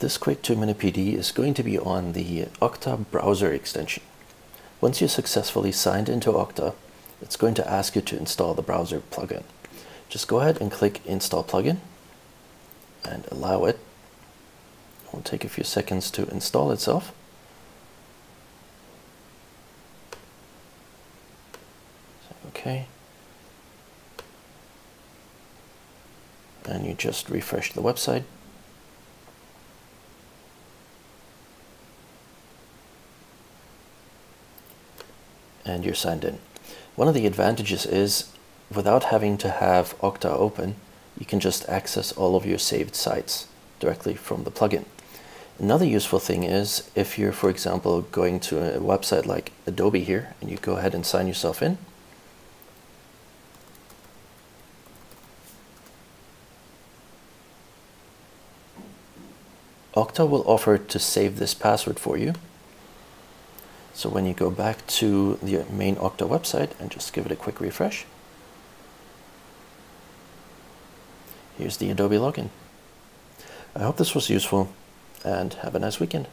This quick 2-minute PD is going to be on the Okta browser extension. Once you're successfully signed into Okta, it's going to ask you to install the browser plugin. Just go ahead and click Install Plugin and allow it. It will take a few seconds to install itself. Okay. And you just refresh the website. And you're signed in. One of the advantages is without having to have Okta open, you can just access all of your saved sites directly from the plugin. Another useful thing is if you're, for example, going to a website like Adobe here and you go ahead and sign yourself in, Okta will offer to save this password for you so when you go back to the main Okta website and just give it a quick refresh, here's the Adobe login. I hope this was useful and have a nice weekend.